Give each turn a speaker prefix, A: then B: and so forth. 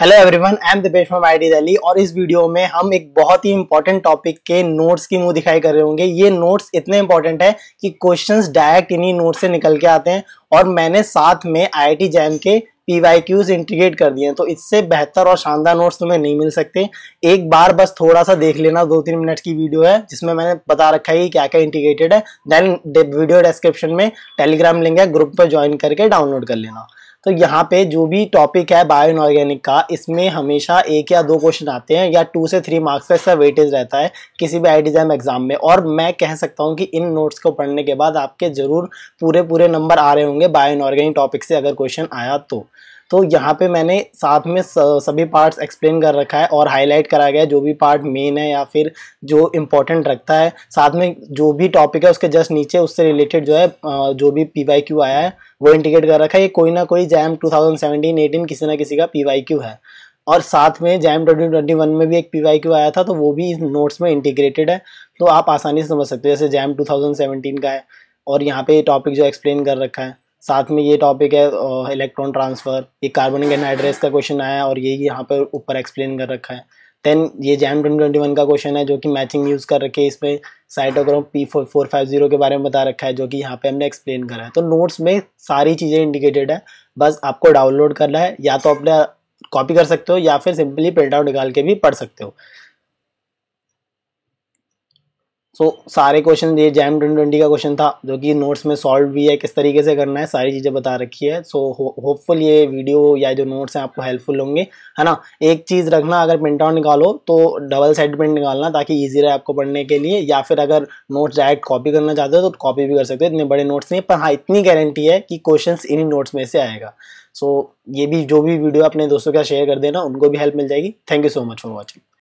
A: Hello everyone I am Dipesh from ID Delhi और इस video में हम एक बहुत ही इंपॉर्टेंट टॉपिक के नोट्स की मुँह दिखाई कर रहे होंगे। ये नोट्स इतने इंपॉर्टेंट है कि क्वेश्चंस डायरेक्ट इन्हीं नोट्स से निकल के आते हैं और मैंने साथ में आईआईटी जैम के पीवाईक्यूज इंटीग्रेट कर दिए हैं। तो इससे बेहतर और शानदार नोट्स तुम्हें नहीं मिल सकते। एक बार बस थोड़ा सा देख लेना दो तीन मिनट की वीडियो है, जिसमें मैंने बता रखा है कि क्या क्या इंटीग्रेटेड है। देन वीडियो डिस्क्रिप्शन में टेलीग्राम लिंक है ग्रुप पर ज्वाइन करके डाउनलोड कर लेना। तो यहाँ पे जो भी टॉपिक है बायो इनऑर्गेनिक का, इसमें हमेशा एक या दो क्वेश्चन आते हैं या टू से थ्री मार्क्स का इसका वेटेज रहता है किसी भी आई एग्ज़ाम में। और मैं कह सकता हूँ कि इन नोट्स को पढ़ने के बाद आपके ज़रूर पूरे पूरे नंबर आ रहे होंगे बायो इनऑर्गेनिक टॉपिक से अगर क्वेश्चन आया तो। तो यहाँ पे मैंने साथ में सभी पार्ट्स एक्सप्लेन कर रखा है और हाईलाइट करा गया है, जो भी पार्ट मेन है या फिर जो इम्पोर्टेंट रखता है। साथ में जो भी टॉपिक है उसके जस्ट नीचे उससे रिलेटेड जो है जो भी पी वाई क्यू आया है, वो इंडिकेट कर रखा है। ये कोई ना कोई जैम 2017-18 किसी ना किसी का पी वाई क्यू है। और साथ में जैम 2021 में भी एक पी वाई क्यू आया था तो वो भी इस नोट्स में इंटीग्रेटेड है। तो आप आसानी से समझ सकते हो, जैसे जैम 2017 का है और यहाँ पे टॉपिक जो एक्सप्लेन कर रखा है। साथ में ये टॉपिक है इलेक्ट्रॉन ट्रांसफ़र ये कार्बनिक एनहाइड्रेस का क्वेश्चन आया और ये यहाँ पर ऊपर एक्सप्लेन कर रखा है। देन ये जैम ट्वेंटी ट्वेंटी वन का क्वेश्चन है जो कि मैचिंग यूज़ कर रखे इसमें cytochrome P four four five zero के बारे में बता रखा है, जो कि यहाँ पे हमने एक्सप्लेन करा है। तो नोट्स में सारी चीज़ें इंडिकेटेड है, बस आपको डाउनलोड करना है, या तो अपने कॉपी कर सकते हो, या फिर सिंपली प्रिंट आउट निकाल के भी पढ़ सकते हो। सो so, सारे क्वेश्चन ये जैम ट्वेंटी ट्वेंटी का क्वेश्चन था जो कि नोट्स में सॉल्व भी है किस तरीके से करना है सारी चीज़ें बता रखी है। सो होपफुल ये वीडियो या जो नोट्स हैं आपको हेल्पफुल होंगे है ना? एक चीज़ रखना अगर प्रिंट आउट निकालो तो डबल साइड प्रिंट निकालना ताकि ईजी रहे आपको पढ़ने के लिए। या फिर अगर नोट्स डायरेक्ट कॉपी करना चाहते हो तो कॉपी भी कर सकते हो इतने बड़े नोट्स नहीं पर हाँ इतनी गारंटी है कि क्वेश्चन इन्हीं नोट्स में से आएगा। सो so, ये भी जो भी वीडियो अपने दोस्तों के साथ शेयर कर देना उनको भी हेल्प मिल जाएगी। Thank you so much for watching